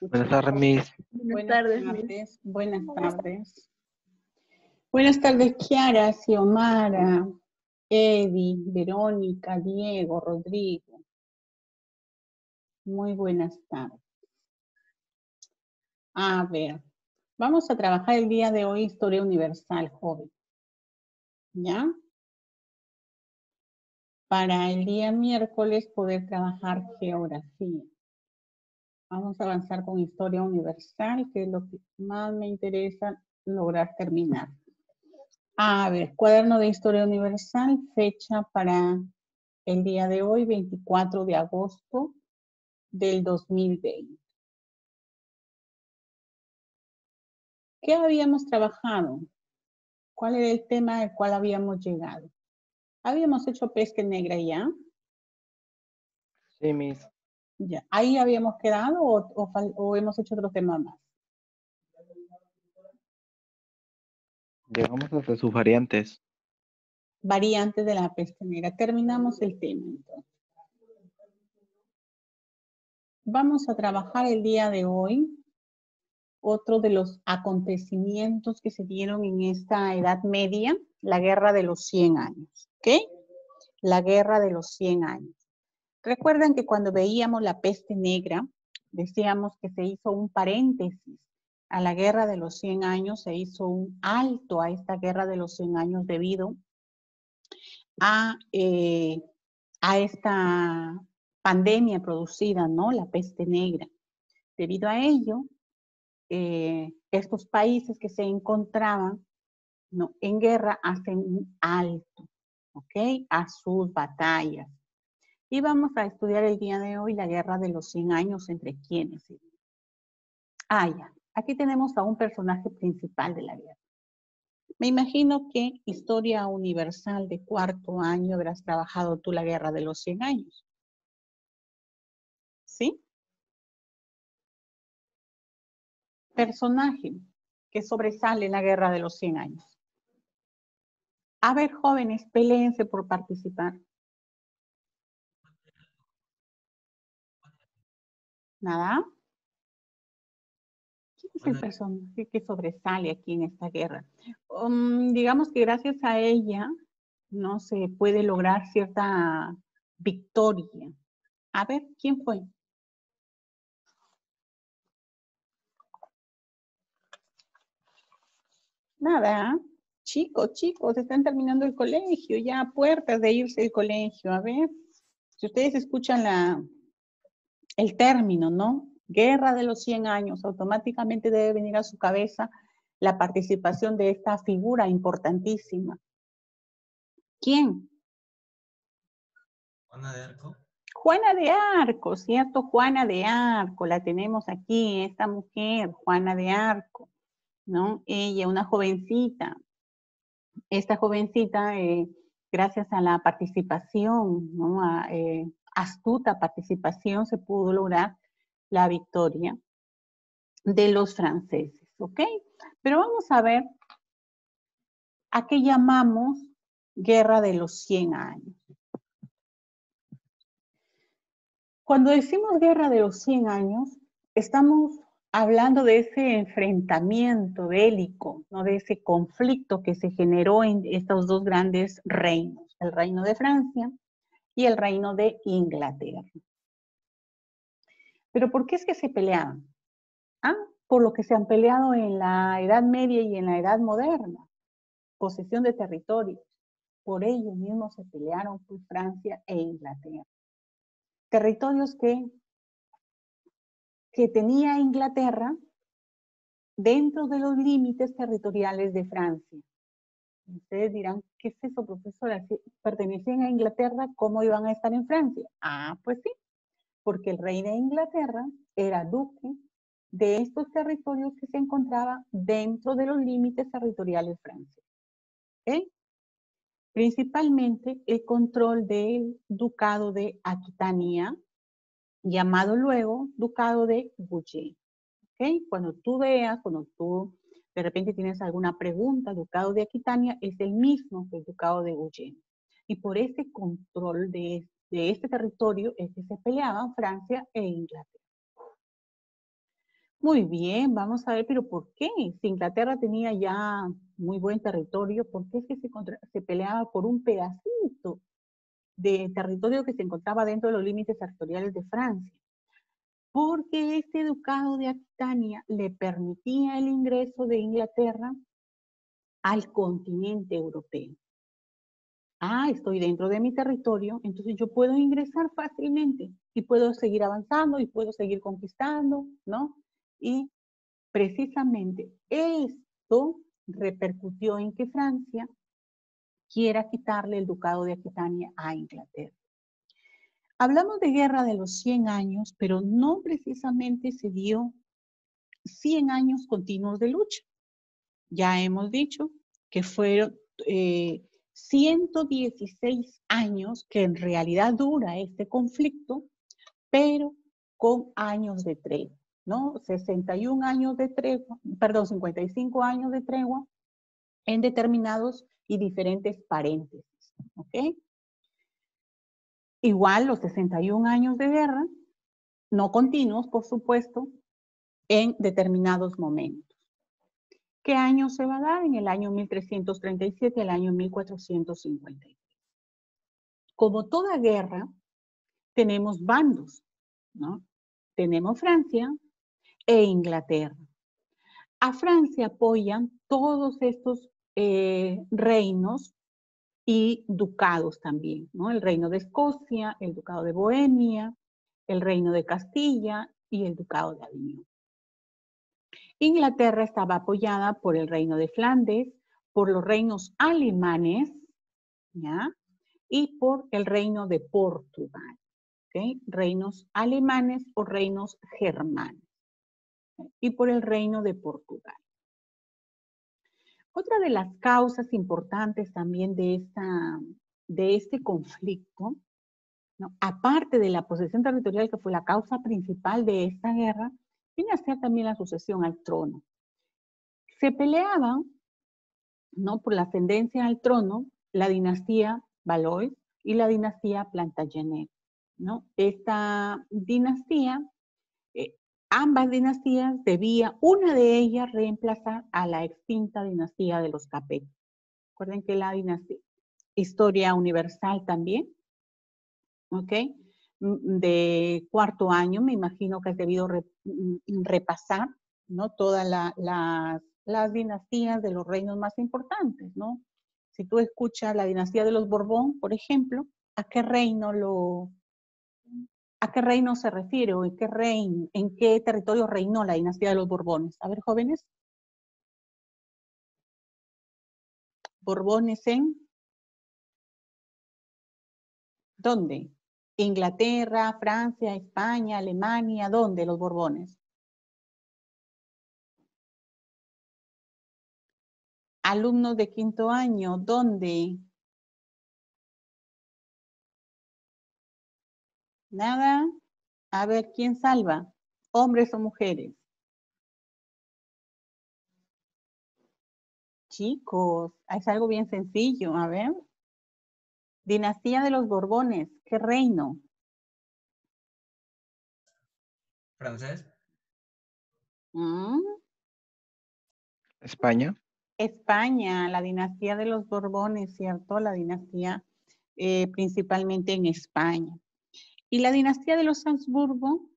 Buenas tardes, Miss. Buenas tardes. Buenas tardes. Buenas tardes, Kiara, Xiomara, Eddie, Verónica, Diego, Rodrigo. Muy buenas tardes. A ver, vamos a trabajar el día de hoy Historia Universal, joven. ¿Ya? Para el día miércoles poder trabajar Geografía. Vamos a avanzar con Historia Universal, que es lo que más me interesa lograr terminar. A ver, cuaderno de Historia Universal, fecha para el día de hoy, 24 de agosto del 2020. ¿Qué habíamos trabajado? ¿Cuál era el tema al cual habíamos llegado? ¿Habíamos hecho pesca negra ya? Sí, Miss. Ya. ¿Ahí habíamos quedado o, o hemos hecho otro tema más? Llegamos hasta sus variantes. Variantes de la peste negra. Terminamos el tema entonces. Vamos a trabajar el día de hoy otro de los acontecimientos que se dieron en esta Edad Media, la Guerra de los 100 años. ¿Ok? La Guerra de los 100 años. Recuerdan que cuando veíamos la peste negra, decíamos que se hizo un paréntesis a la guerra de los 100 años, se hizo un alto a esta guerra de los 100 años debido a, eh, a esta pandemia producida, ¿no? La peste negra. Debido a ello, eh, estos países que se encontraban ¿no? en guerra hacen un alto, ¿ok? A sus batallas. Y vamos a estudiar el día de hoy la guerra de los 100 años entre quienes. Ah, ya. Aquí tenemos a un personaje principal de la guerra. Me imagino que historia universal de cuarto año habrás trabajado tú la guerra de los 100 años. ¿Sí? Personaje que sobresale en la guerra de los 100 años. A ver, jóvenes, peleense por participar. ¿Nada? es el personaje que sobresale aquí en esta guerra? Um, digamos que gracias a ella no se puede lograr cierta victoria. A ver, ¿quién fue? Nada, chicos, chicos, están terminando el colegio, ya a puertas de irse del colegio. A ver, si ustedes escuchan la, el término, ¿no? Guerra de los 100 años, automáticamente debe venir a su cabeza la participación de esta figura importantísima. ¿Quién? Juana de Arco. Juana de Arco, ¿cierto? Juana de Arco, la tenemos aquí, esta mujer, Juana de Arco, ¿no? Ella, una jovencita. Esta jovencita, eh, gracias a la participación, ¿no? A, eh, astuta participación, se pudo lograr la victoria de los franceses, ¿ok? Pero vamos a ver a qué llamamos guerra de los 100 años. Cuando decimos guerra de los 100 años, estamos hablando de ese enfrentamiento bélico, ¿no? de ese conflicto que se generó en estos dos grandes reinos, el reino de Francia y el reino de Inglaterra. Pero ¿por qué es que se peleaban? Ah, por lo que se han peleado en la Edad Media y en la Edad Moderna. Posesión de territorios. Por ello mismo se pelearon por Francia e Inglaterra. Territorios que, que tenía Inglaterra dentro de los límites territoriales de Francia. Ustedes dirán, ¿qué es eso, profesora? Si pertenecían a Inglaterra, ¿cómo iban a estar en Francia? Ah, pues sí, porque el rey de Inglaterra era duque de estos territorios que se encontraban dentro de los límites territoriales franceses. Principalmente el control del ducado de Aquitania, llamado luego ducado de Goujet. Cuando tú veas, cuando tú de repente tienes alguna pregunta, el ducado de Aquitania es el mismo que el ducado de Goujet. Y por ese control de de este territorio es que se peleaban Francia e Inglaterra. Muy bien, vamos a ver, pero ¿por qué? Si Inglaterra tenía ya muy buen territorio, ¿por qué es que se, se peleaba por un pedacito de territorio que se encontraba dentro de los límites territoriales de Francia? Porque este ducado de Aquitania le permitía el ingreso de Inglaterra al continente europeo. Ah, estoy dentro de mi territorio, entonces yo puedo ingresar fácilmente y puedo seguir avanzando y puedo seguir conquistando, ¿no? Y precisamente esto repercutió en que Francia quiera quitarle el ducado de Aquitania a Inglaterra. Hablamos de guerra de los 100 años, pero no precisamente se dio 100 años continuos de lucha. Ya hemos dicho que fueron 116 eh, años que en realidad dura este conflicto, pero con años de tregua. ¿no? 61 años de tregua, perdón, 55 años de tregua en determinados y diferentes paréntesis, ¿ok? Igual los 61 años de guerra, no continuos, por supuesto, en determinados momentos. ¿Qué año se va a dar? En el año 1337, el año 1453. Como toda guerra, tenemos bandos, ¿no? Tenemos Francia, e Inglaterra. A Francia apoyan todos estos eh, reinos y ducados también, ¿no? El reino de Escocia, el ducado de Bohemia, el reino de Castilla y el ducado de Avignon. Inglaterra estaba apoyada por el reino de Flandes, por los reinos alemanes, ¿ya? Y por el reino de Portugal. Reinos alemanes o reinos germanos y por el reino de Portugal. Otra de las causas importantes también de, este conflicto, aparte de la posesión territorial que fue la causa principal de esta guerra, viene a ser también la sucesión al trono. Se peleaban ¿no? por la ascendencia al trono la dinastía Valois y la dinastía Plantagenet. ¿no? Esta dinastía ambas dinastías debía una de ellas reemplazar a la extinta dinastía de los Capet. Recuerden que la dinastía, historia universal también, ¿ok? Mm, de cuarto año, me imagino que has debido mm, repasar, ¿no? Todas las dinastías de los reinos más importantes, ¿no? Si tú escuchas la dinastía de los Borbón, por ejemplo, ¿a qué reino lo, ¿A qué reino se refiere o en qué, reino, en qué territorio reinó la dinastía de los Borbones? A ver, jóvenes. Borbones en... ¿Dónde? Inglaterra, Francia, España, Alemania, ¿dónde los Borbones? Alumnos de quinto año, ¿dónde? Nada. A ver, ¿quién salva? ¿Hombres o mujeres? Chicos, es algo bien sencillo. A ver. Dinastía de los Borbones. ¿Qué reino? Francés. ¿Mm? España. España, la dinastía de los Borbones, ¿cierto? La dinastía eh, principalmente en España. Y la dinastía de los Habsburgo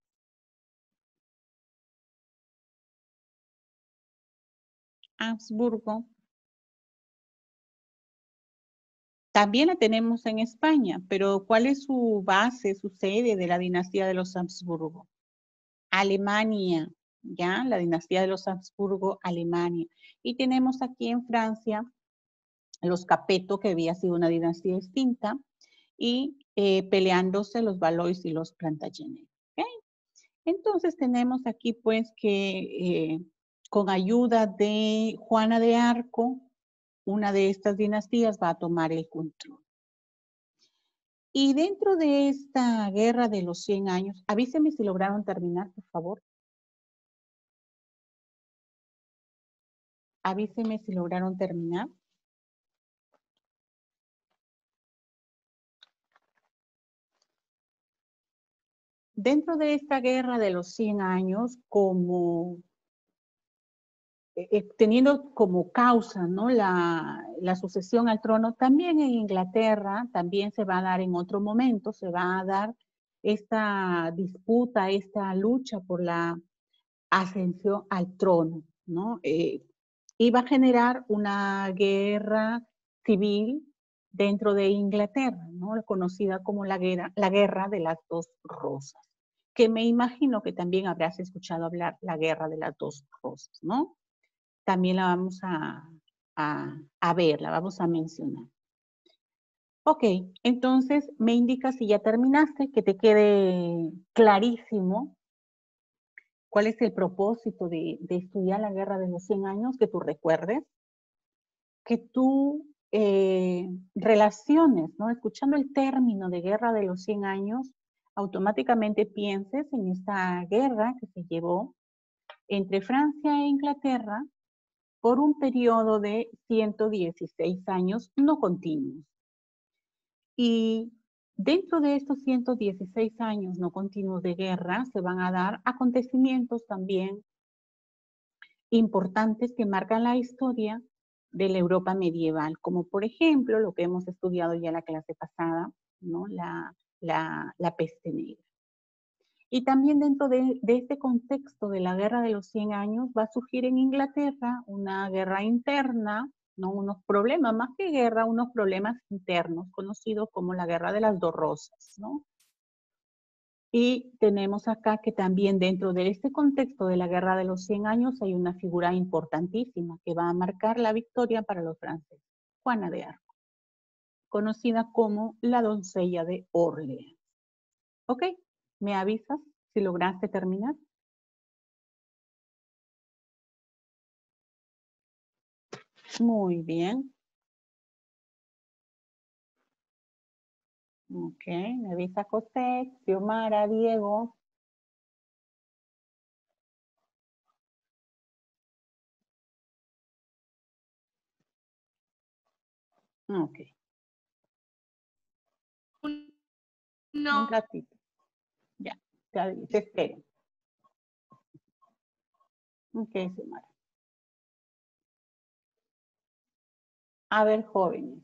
Habsburgo también la tenemos en España, pero ¿cuál es su base, su sede de la dinastía de los Habsburgo? Alemania, ¿ya? La dinastía de los Habsburgo, Alemania. Y tenemos aquí en Francia los Capeto, que había sido una dinastía extinta, y eh, peleándose los Valois y los Plantagenet. Entonces tenemos aquí pues que eh, con ayuda de Juana de Arco, una de estas dinastías va a tomar el control. Y dentro de esta guerra de los 100 años, avíseme si lograron terminar, por favor. Avíseme si lograron terminar. Dentro de esta guerra de los 100 años, como eh, eh, teniendo como causa la, sucesión al trono, también en Inglaterra, también se va a dar en otro momento, se va a dar esta disputa, esta lucha por la ascensión al trono, ¿no? Eh, iba a generar una guerra civil dentro de Inglaterra, ¿no? conocida como la guerra de las dos rosas, que me imagino que también habrás escuchado hablar la guerra de las dos rosas, ¿no? También la vamos a, a, ver, la vamos a mencionar. Ok, entonces me indica si ya terminaste, que te quede clarísimo cuál es el propósito de, de, estudiar la guerra de los 100 años, que tú recuerdes, que tú eh, relaciones, ¿no? Escuchando el término de guerra de los 100 años, automáticamente pienses en esta guerra que se llevó entre Francia e Inglaterra por un periodo de 116 años no continuos. Y dentro de estos 116 años no continuos de guerra se van a dar acontecimientos también importantes que marcan la historia de la Europa medieval, como por ejemplo lo que hemos estudiado ya en la clase pasada, ¿no? la, la, peste negra. Y también dentro de, de, este contexto de la guerra de los 100 años va a surgir en Inglaterra una guerra interna, ¿no? unos problemas, más que guerra, unos problemas internos, conocidos como la guerra de las dos rosas. ¿no? Y tenemos acá que también dentro de este contexto de la Guerra de los 100 años hay una figura importantísima que va a marcar la victoria para los franceses, Juana de Arco, conocida como la doncella de Orleans. ¿Ok? ¿Me avisas si lograste terminar? Muy bien. Ok, me avisa José, Xiomara, Diego. Ok. No. Un ratito. Ya, te, te espero. Ok, Xiomara. A ver, jóvenes.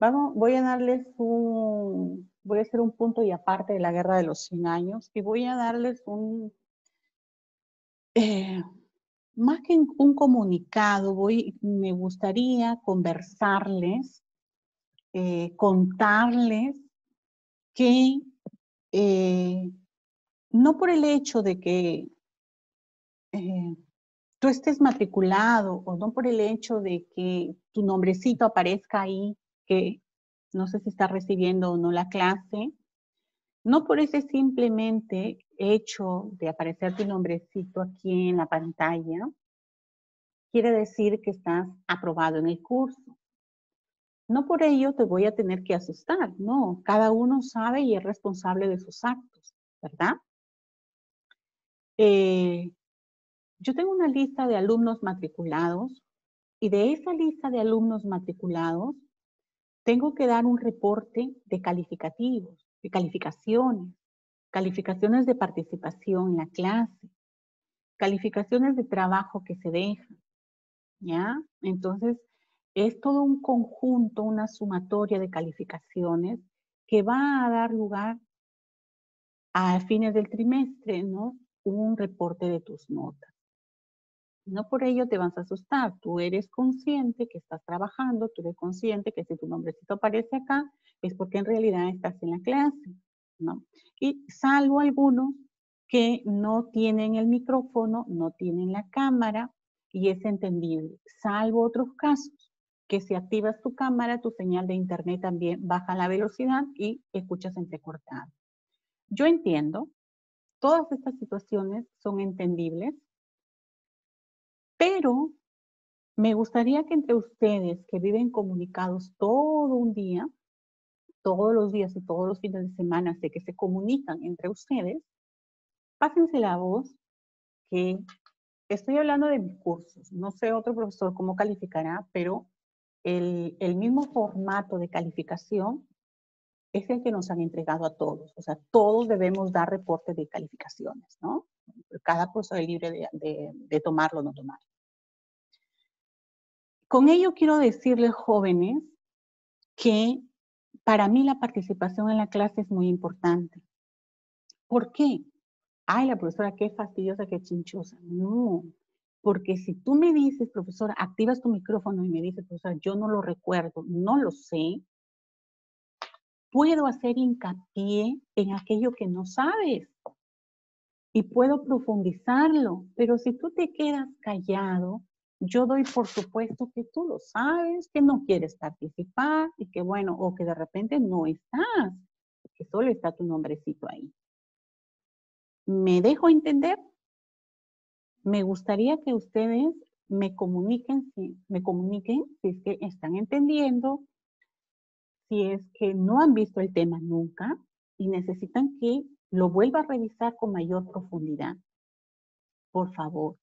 Vamos, voy a darles un, voy a hacer un punto y aparte de la guerra de los 100 años y voy a darles un, eh, más que un comunicado, voy, me gustaría conversarles, eh, contarles que eh, no por el hecho de que eh, tú estés matriculado o no por el hecho de que tu nombrecito aparezca ahí que no sé si está recibiendo o no la clase, no por ese simplemente hecho de aparecer tu nombrecito aquí en la pantalla, quiere decir que estás aprobado en el curso. No por ello te voy a tener que asustar, no, cada uno sabe y es responsable de sus actos, ¿verdad? Eh, yo tengo una lista de alumnos matriculados y de esa lista de alumnos matriculados tengo que dar un reporte de calificativos, de calificaciones, calificaciones de participación en la clase, calificaciones de trabajo que se dejan, ¿ya? Entonces, es todo un conjunto, una sumatoria de calificaciones que va a dar lugar a fines del trimestre, ¿no? Un reporte de tus notas. No por ello te vas a asustar. Tú eres consciente que estás trabajando, tú eres consciente que si tu nombrecito aparece acá, es porque en realidad estás en la clase, ¿no? Y salvo algunos que no tienen el micrófono, no tienen la cámara, y es entendible. Salvo otros casos, que si activas tu cámara, tu señal de internet también baja la velocidad y escuchas entrecortado. Yo entiendo, todas estas situaciones son entendibles, pero me gustaría que entre ustedes que viven comunicados todo un día, todos los días y todos los fines de semana, sé que se comunican entre ustedes, pásense la voz que estoy hablando de mis cursos. No sé otro profesor cómo calificará, pero el, mismo formato de calificación es el que nos han entregado a todos. O sea, todos debemos dar reporte de calificaciones, ¿no? Cada profesor es libre de, de tomarlo o no tomarlo. Con ello quiero decirles, jóvenes, que para mí la participación en la clase es muy importante. ¿Por qué? Ay, la profesora, qué fastidiosa, qué chinchosa. No, porque si tú me dices, profesora, activas tu micrófono y me dices, profesora, yo no lo recuerdo, no lo sé, puedo hacer hincapié en aquello que no sabes y puedo profundizarlo, pero si tú te quedas callado, yo doy por supuesto que tú lo sabes, que no quieres participar y que bueno, o que de repente no estás, que solo está tu nombrecito ahí. ¿Me dejo entender? Me gustaría que ustedes me comuniquen, si, me comuniquen si es que están entendiendo, si es que no han visto el tema nunca y necesitan que lo vuelva a revisar con mayor profundidad. Por favor.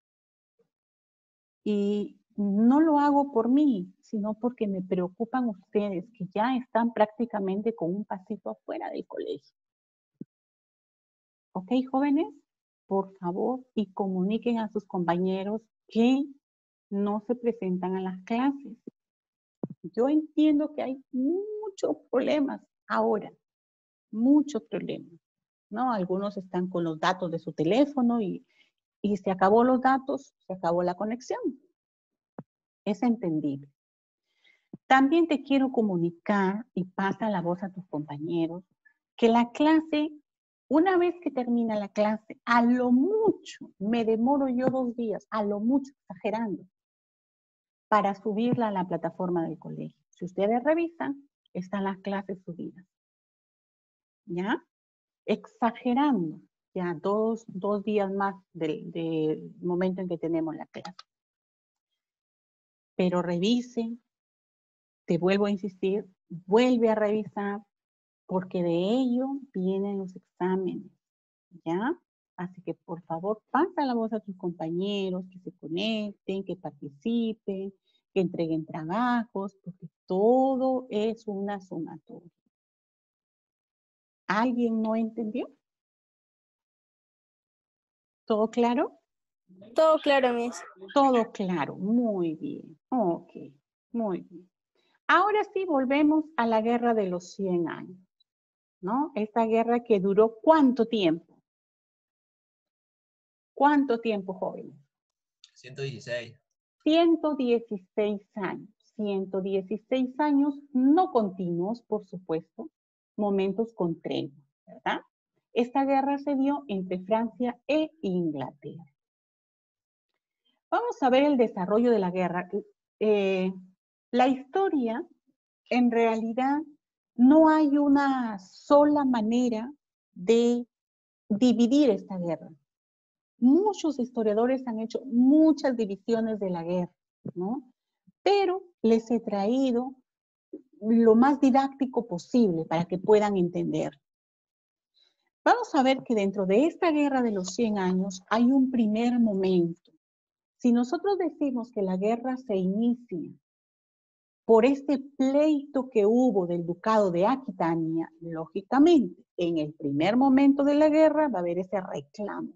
Y no lo hago por mí, sino porque me preocupan ustedes que ya están prácticamente con un pasito afuera del colegio. ¿Ok, jóvenes? Por favor, y comuniquen a sus compañeros que no se presentan a las clases. Yo entiendo que hay muchos problemas ahora, muchos problemas, ¿no? Algunos están con los datos de su teléfono y, y se acabó los datos, se acabó la conexión. Es entendible. También te quiero comunicar y pasa la voz a tus compañeros que la clase, una vez que termina la clase, a lo mucho, me demoro yo dos días, a lo mucho, exagerando, para subirla a la plataforma del colegio. Si ustedes revisan, están las clases subidas. ¿Ya? Exagerando, ya dos, dos días más del, momento en que tenemos la clase. Pero revisen, te vuelvo a insistir, vuelve a revisar, porque de ello vienen los exámenes, ¿ya? Así que por favor, pasa la voz a tus compañeros, que se conecten, que participen, que entreguen trabajos, porque todo es una sumatoria. ¿Alguien no entendió? ¿Todo claro? Todo claro, Miss. Todo claro, muy bien. Ok, muy bien. Ahora sí volvemos a la guerra de los 100 años, ¿no? Esta guerra que duró cuánto tiempo? ¿Cuánto tiempo, jóvenes? 116. 116 años. 116 años no continuos, por supuesto, momentos con tregua, ¿verdad? Esta guerra se dio entre Francia e Inglaterra. Vamos a ver el desarrollo de la guerra. Eh, la historia, en realidad, no hay una sola manera de dividir esta guerra. Muchos historiadores han hecho muchas divisiones de la guerra, ¿no? Pero les he traído lo más didáctico posible para que puedan entender. Vamos a ver que dentro de esta guerra de los 100 años hay un primer momento. Si nosotros decimos que la guerra se inicia por este pleito que hubo del ducado de Aquitania, lógicamente, en el primer momento de la guerra va a haber ese reclamo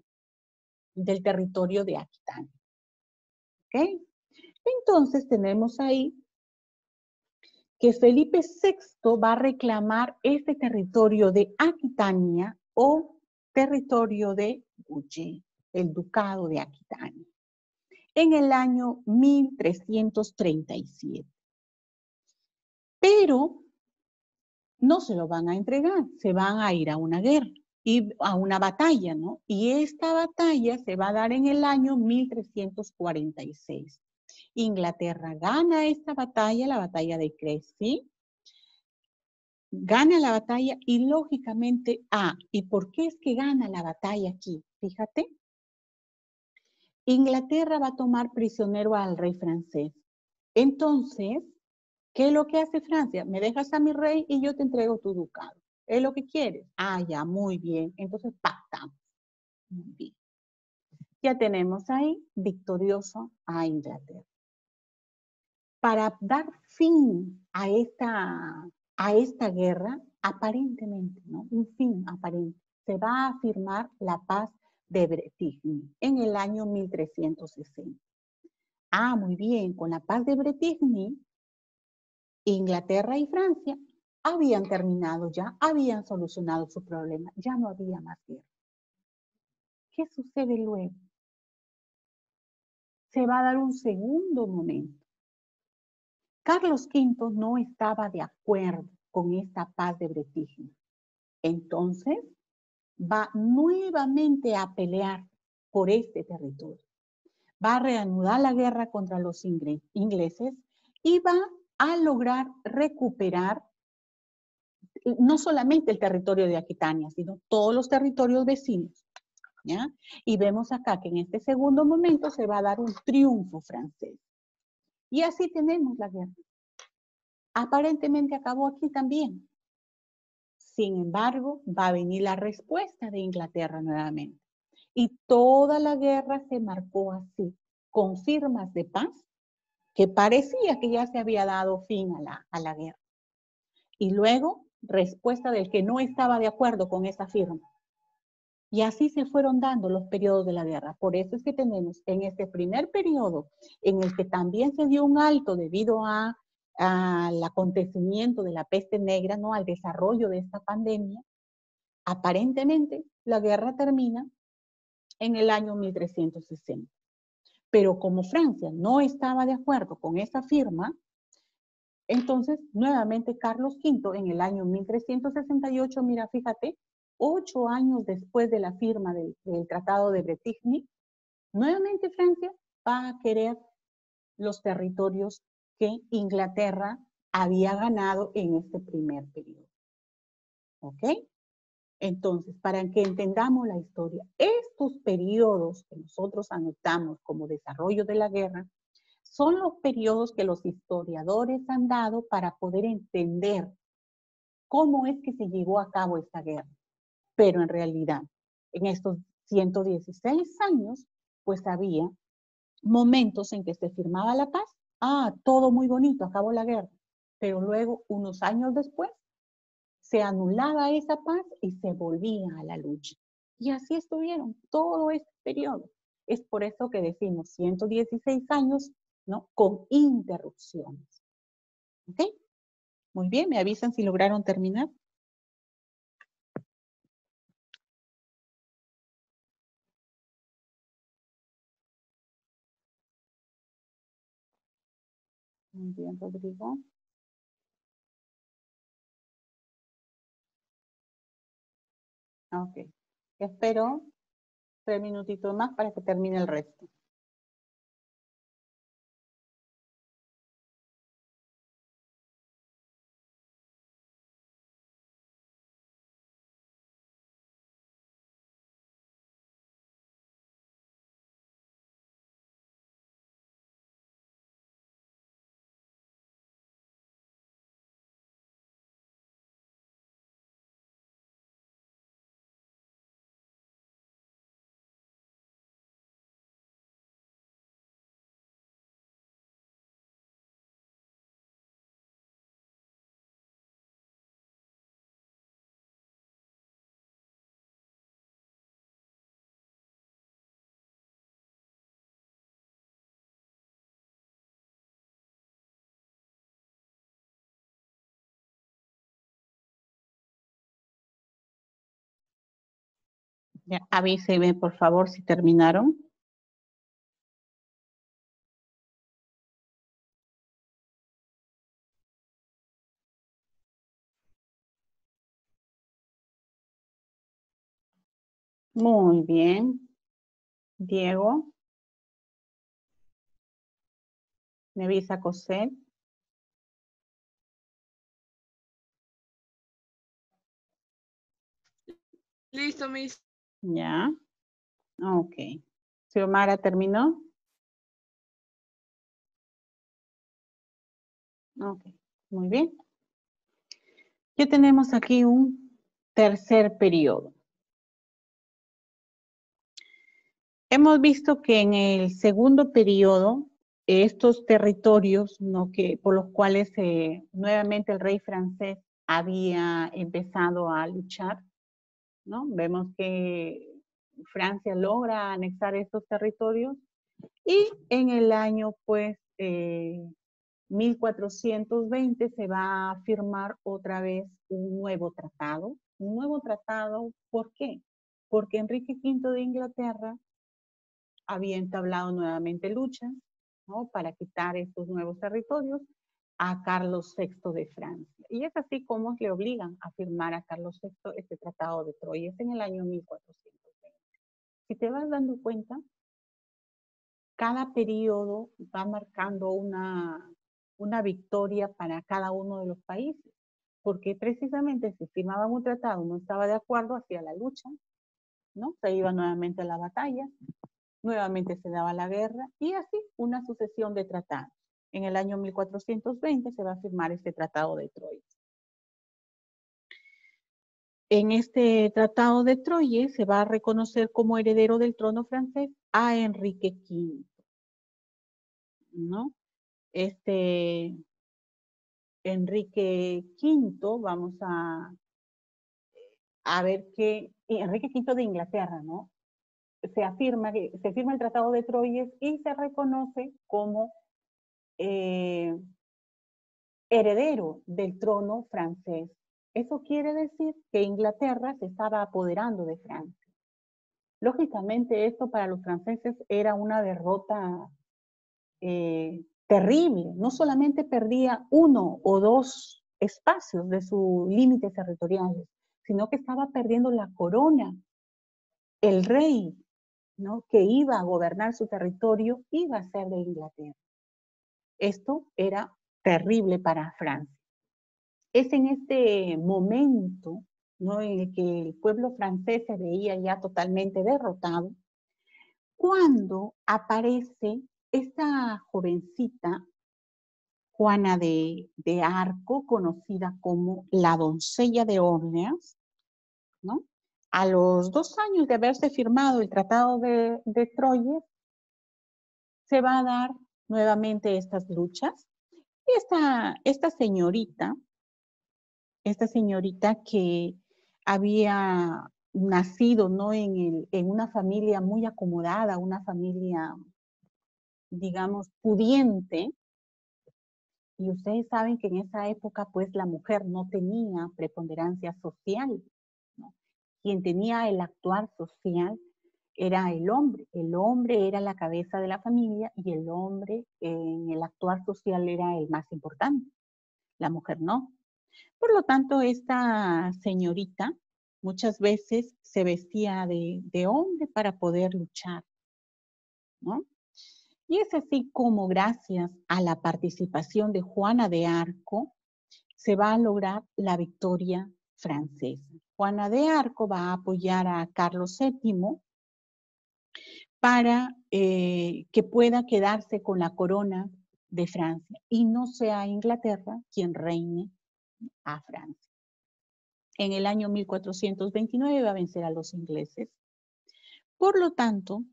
del territorio de Aquitania. ¿Ok? Entonces tenemos ahí que Felipe VI va a reclamar este territorio de Aquitania o territorio de Gouye, el ducado de Aquitania, en el año 1337. Pero no se lo van a entregar, se van a ir a una guerra y a una batalla, ¿no? Y esta batalla se va a dar en el año 1346. Inglaterra gana esta batalla, la batalla de Crecy, gana la batalla y lógicamente, ah, ¿y por qué es que gana la batalla aquí? Fíjate. Inglaterra va a tomar prisionero al rey francés. Entonces, ¿qué es lo que hace Francia? Me dejas a mi rey y yo te entrego tu ducado. ¿Es lo que quieres? Ah, ya, muy bien. Entonces pactamos. Muy bien. Ya tenemos ahí victorioso a Inglaterra. Para dar fin a esta, a esta guerra, aparentemente, ¿no? Un fin aparente. Se va a firmar la paz de Bretigny en el año 1360. Ah, muy bien, con la paz de Bretigny, Inglaterra y Francia habían terminado ya, habían solucionado su problema, ya no había más guerra. ¿Qué sucede luego? Se va a dar un segundo momento. Carlos V no estaba de acuerdo con esta paz de Bretigny. Entonces, va nuevamente a pelear por este territorio. Va a reanudar la guerra contra los ingleses y va a lograr recuperar no solamente el territorio de Aquitania, sino todos los territorios vecinos. Y vemos acá que en este segundo momento se va a dar un triunfo francés. Y así tenemos la guerra. Aparentemente acabó aquí también. Sin embargo, va a venir la respuesta de Inglaterra nuevamente. Y toda la guerra se marcó así, con firmas de paz, que parecía que ya se había dado fin a la, a la guerra. Y luego, respuesta del que no estaba de acuerdo con esa firma. Y así se fueron dando los periodos de la guerra. Por eso es que tenemos en este primer periodo, en el que también se dio un alto debido a al acontecimiento de la peste negra, ¿no? al desarrollo de esta pandemia, aparentemente la guerra termina en el año 1360. Pero como Francia no estaba de acuerdo con esa firma, entonces nuevamente Carlos V en el año 1368, mira, fíjate, ocho años después de la firma del, Tratado de Bretigny, nuevamente Francia va a querer los territorios que Inglaterra había ganado en este primer periodo. ¿Ok? Entonces, para que entendamos la historia, estos periodos que nosotros anotamos como desarrollo de la guerra, son los periodos que los historiadores han dado para poder entender cómo es que se llevó a cabo esta guerra. Pero en realidad, en estos 116 años, pues había momentos en que se firmaba la paz ah, todo muy bonito, acabó la guerra. Pero luego, unos años después, se anulaba esa paz y se volvía a la lucha. Y así estuvieron todo este periodo. Es por eso que decimos 116 años, ¿no? Con interrupciones. ¿Ok? Muy bien, me avisan si lograron terminar. Muy bien, Rodrigo. Ok. Espero tres minutitos más para que termine el resto. Ya, avíseme, por favor, si terminaron. Muy bien. Diego. Me avisa Cosette. Listo, Miss. Ya. Ok. Xiomara terminó. Ok, muy bien. Ya tenemos aquí un tercer periodo. Hemos visto que en el segundo periodo, estos territorios ¿no? que, por los cuales eh, nuevamente el rey francés había empezado a luchar, ¿no? Vemos que Francia logra anexar estos territorios y en el año, pues, 1420 se va a firmar otra vez un nuevo tratado. Un nuevo tratado, ¿por qué? Porque Enrique V de Inglaterra había entablado nuevamente luchas para quitar estos nuevos territorios a Carlos VI de Francia. Y es así como le obligan a firmar a Carlos VI este tratado de Troya. Es en el año 1420. Si te vas dando cuenta, cada periodo va marcando una, una victoria para cada uno de los países, porque precisamente si firmaban un tratado no estaba de acuerdo, hacía la lucha, ¿no? Se iba nuevamente a la batalla, nuevamente se daba la guerra y así una sucesión de tratados. En el año 1420 se va a firmar este tratado de Troyes. En este tratado de Troyes se va a reconocer como heredero del trono francés a Enrique V. ¿No? Este Enrique V, vamos a, a ver que Enrique V de Inglaterra, ¿no? Se afirma que se firma el Tratado de Troyes y se reconoce como eh, heredero del trono francés. Eso quiere decir que Inglaterra se estaba apoderando de Francia. Lógicamente esto para los franceses era una derrota eh, terrible. No solamente perdía uno o dos espacios de sus límites territoriales, sino que estaba perdiendo la corona. El rey ¿no? que iba a gobernar su territorio iba a ser de Inglaterra. Esto era terrible para Francia. Es en este momento ¿no? en el que el pueblo francés se veía ya totalmente derrotado, cuando aparece esta jovencita, Juana de, Arco, conocida como la doncella de Orleans, ¿no? A los dos años de haberse firmado el Tratado de, de Troyes, se va a dar nuevamente estas luchas. Y esta, esta señorita, esta señorita que había nacido ¿no? en, en una familia muy acomodada, una familia, digamos, pudiente, y ustedes saben que en esa época, pues, la mujer no tenía preponderancia social. Quien tenía el actuar social era el hombre. El hombre era la cabeza de la familia y el hombre en el actuar social era el más importante. La mujer no. Por lo tanto, esta señorita muchas veces se vestía de, hombre para poder luchar. ¿no? Y es así como gracias a la participación de Juana de Arco se va a lograr la victoria francesa. Juana de Arco va a apoyar a Carlos VII para eh, que pueda quedarse con la corona de Francia y no sea Inglaterra quien reine a Francia. En el año 1429 va a vencer a los ingleses. Por lo tanto,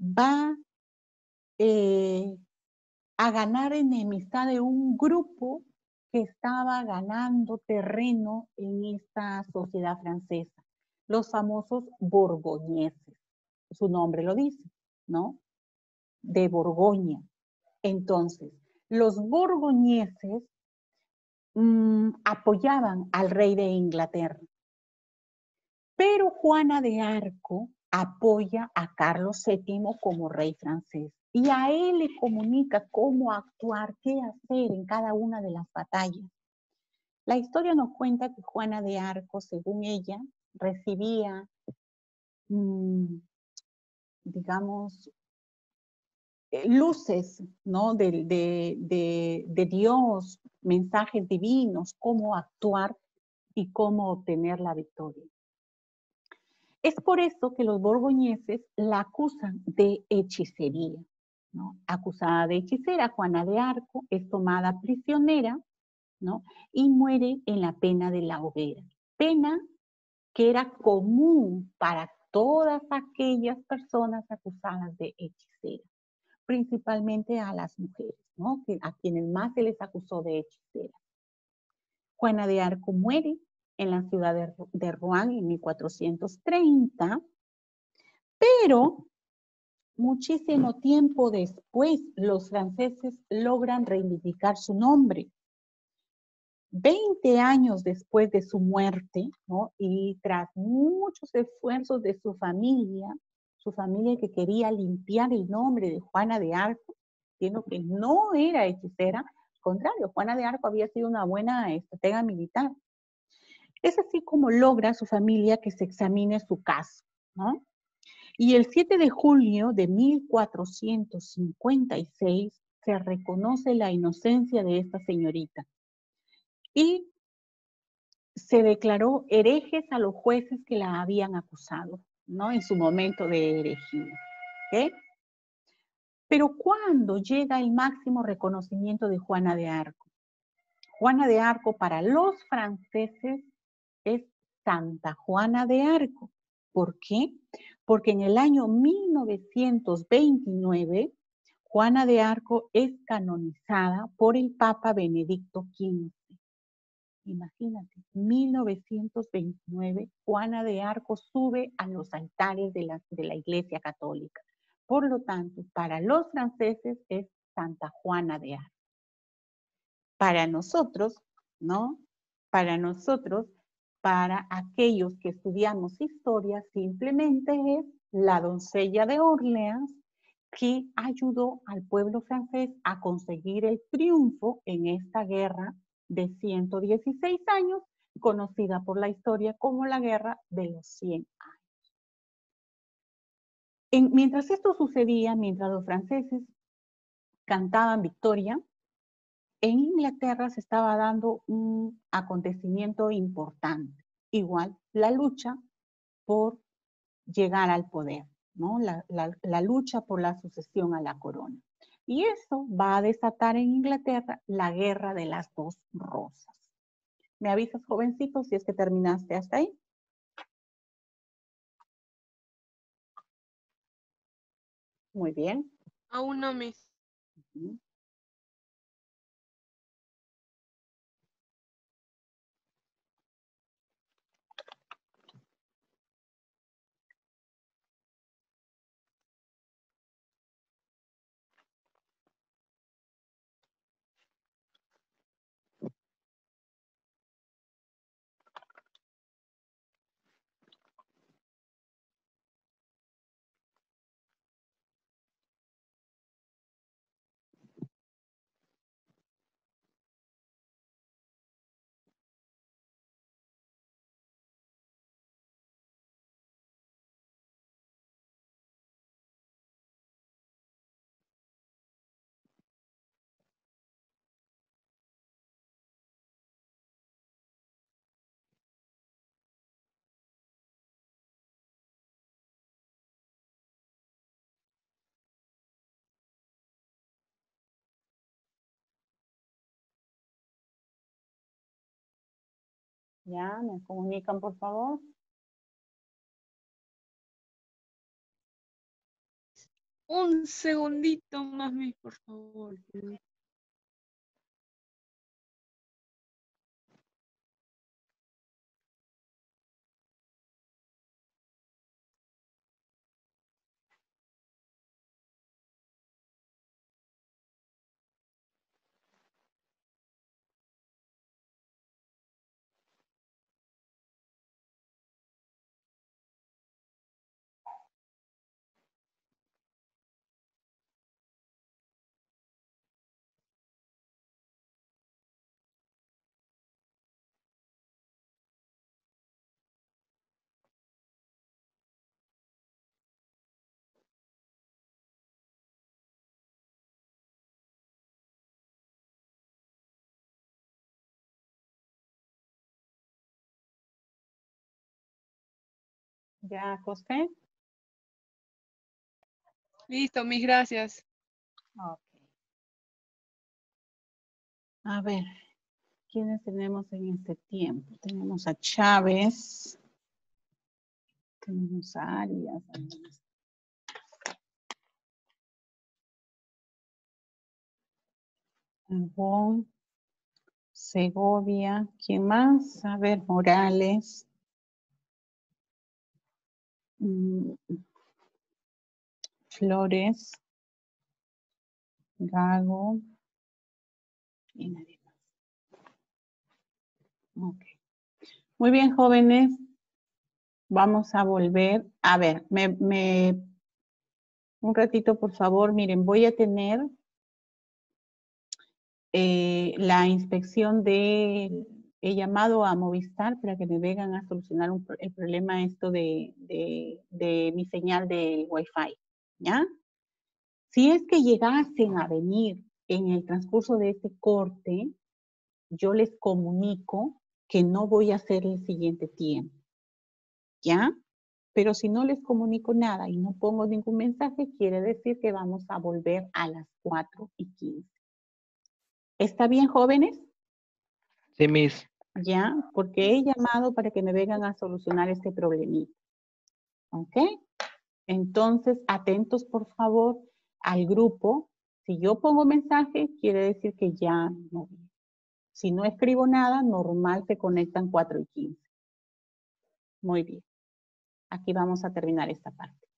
va eh, a ganar enemistad de un grupo que estaba ganando terreno en esta sociedad francesa, los famosos borgoñeses su nombre lo dice, ¿no? De Borgoña. Entonces, los borgoñeses mm, apoyaban al rey de Inglaterra, pero Juana de Arco apoya a Carlos VII como rey francés y a él le comunica cómo actuar, qué hacer en cada una de las batallas. La historia nos cuenta que Juana de Arco, según ella, recibía mm, digamos, eh, luces, ¿no? De, de, Dios, mensajes divinos, cómo actuar y cómo obtener la victoria. Es por eso que los borgoñeses la acusan de hechicería. ¿no? Acusada de hechicera, Juana de Arco es tomada prisionera ¿no? y muere en la pena de la hoguera. Pena que era común para todas aquellas personas acusadas de hechicera, principalmente a las mujeres, ¿no? a quienes más se les acusó de hechicera. Juana de Arco muere en la ciudad de, de Rouen en 1430, pero muchísimo tiempo después los franceses logran reivindicar su nombre. 20 años después de su muerte, ¿no? y tras muchos esfuerzos de su familia, su familia que quería limpiar el nombre de Juana de Arco, siendo que no era hechicera, al contrario, Juana de Arco había sido una buena estratega militar. Es así como logra su familia que se examine su caso, ¿no? Y el 7 de julio de 1456 se reconoce la inocencia de esta señorita y se declaró herejes a los jueces que la habían acusado, ¿no? En su momento de herejía. Pero ¿cuándo llega el máximo reconocimiento de Juana de Arco? Juana de Arco para los franceses es Santa Juana de Arco. ¿Por qué? Porque en el año 1929, Juana de Arco es canonizada por el Papa Benedicto XV. Imagínate, 1929, Juana de Arco sube a los altares de la, de la Iglesia Católica. Por lo tanto, para los franceses es Santa Juana de Arco. Para nosotros, ¿no? Para nosotros, para aquellos que estudiamos historia, simplemente es la doncella de Orleans que ayudó al pueblo francés a conseguir el triunfo en esta guerra de 116 años, conocida por la historia como la Guerra de los 100 años. En- mientras esto sucedía, mientras los franceses cantaban victoria, en Inglaterra se estaba dando un acontecimiento importante, igual la lucha por llegar al poder, ¿no? La, lucha por la sucesión a la corona. Y eso va a desatar en Inglaterra la guerra de las dos rosas. ¿Me avisas, jovencito, si es que terminaste hasta ahí? Muy bien. Aún no, Miss. Ujú. Ya, me comunican, por favor. Un segundito más, por favor. Ya, José. Listo, Miss, gracias. Ok. A ver, ¿quiénes tenemos en este tiempo? Tenemos a Chávez. Tenemos a Arias. Arbón, Segovia, ¿quién más? A ver, Morales. Mm, Flores. Gago. Y nadie más. Muy bien, jóvenes. Vamos a volver. A ver, me, me- un ratito, por favor. Miren, voy a tener eh, la inspección de, he llamado a Movistar para que me vengan a solucionar el problema esto de, de, de mi señal del Wi-Fi, ¿ya? Si es que llegasen a venir en el transcurso de este corte, yo les comunico que no voy a hacer el siguiente tiempo, ¿ya? Pero si no les comunico nada y no pongo ningún mensaje, quiere decir que vamos a volver a las 4 y 15. ¿Está bien, jóvenes? Sí, Miss. Ya, porque he llamado para que me vengan a solucionar este problemita. ¿Ok? Entonces, atentos por favor al grupo. Si yo pongo mensaje, quiere decir que ya no. Si no escribo nada, normal se conectan 4 y 15. Muy bien. Aquí vamos a terminar esta parte.